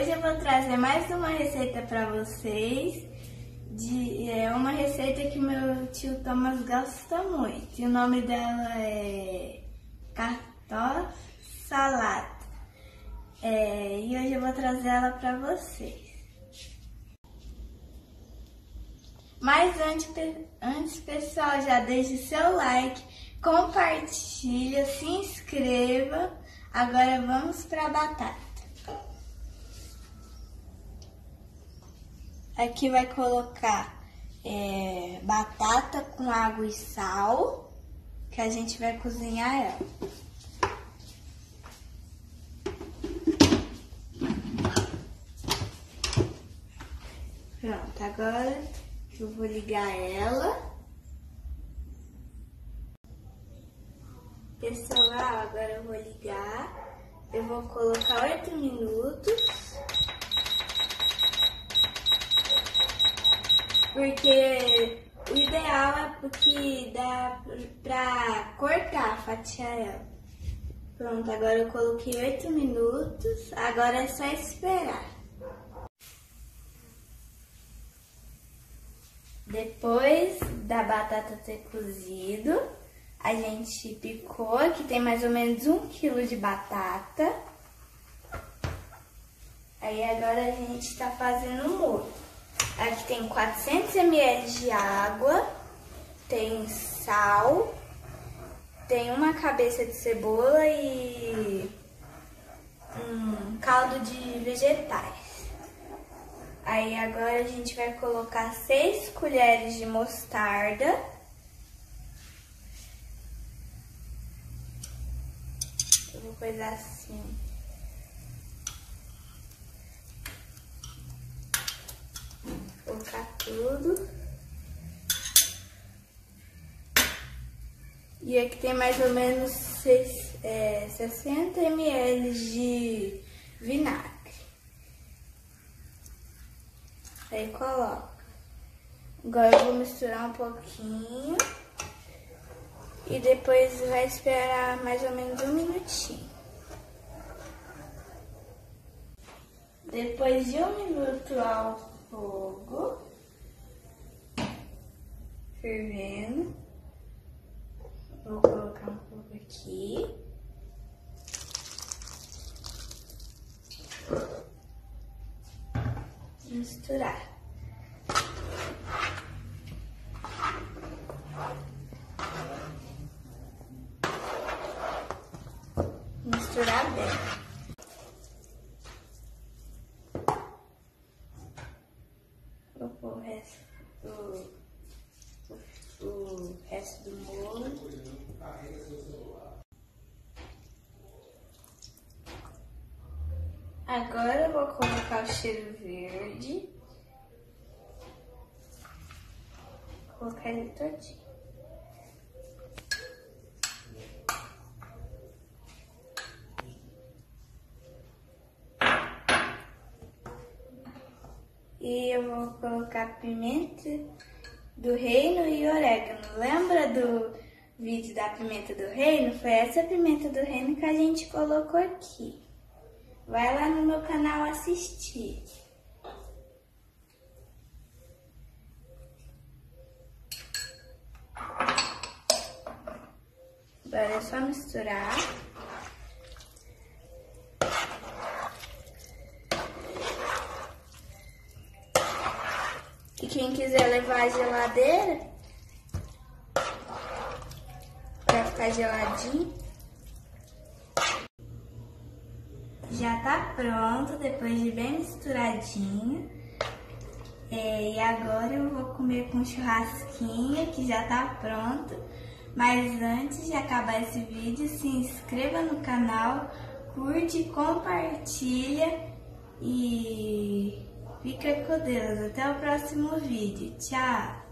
Hoje eu vou trazer mais uma receita para vocês. De, é uma receita que meu tio Thomas gosta muito. E o nome dela é cartola salada. É, e hoje eu vou trazer ela para vocês. Mas antes, antes, pessoal, já deixe seu like, compartilha, se inscreva Agora vamos para a batata. Aqui vai colocar é, batata com água e sal, que a gente vai cozinhar ela. Pronto, agora eu vou ligar ela. Pessoal, agora eu vou ligar. Eu vou colocar 8 minutos. Porque o ideal é porque dá pra cortar, fatiar ela. Pronto, agora eu coloquei 8 minutos. Agora é só esperar. Depois da batata ter cozido, a gente picou, aqui tem mais ou menos um quilo de batata. Aí agora a gente está fazendo o molho. Aqui tem 400 ml de água, tem sal, tem uma cabeça de cebola e um caldo de vegetais. Aí agora a gente vai colocar 6 colheres de mostarda coisa assim. Colocar tudo. E aqui tem mais ou menos seis, é, 60 ml de vinagre. Aí coloca. Agora eu vou misturar um pouquinho. E depois vai esperar mais ou menos um minutinho. Depois de um minuto ao fogo, fervendo, vou colocar um pouco aqui. Misturar. Misturar bem. o resto do, resto do molho. Agora eu vou colocar o cheiro verde. Colocar ele todinho. E eu vou colocar pimenta do reino e orégano. Lembra do vídeo da pimenta do reino? Foi essa pimenta do reino que a gente colocou aqui. Vai lá no meu canal assistir. Agora é só misturar. E quem quiser levar a geladeira, para ficar geladinho, já tá pronto, depois de bem misturadinho. É, e agora eu vou comer com churrasquinho, que já tá pronto. Mas antes de acabar esse vídeo, se inscreva no canal, curte, compartilha e Fica com Deus. Até o próximo vídeo. Tchau!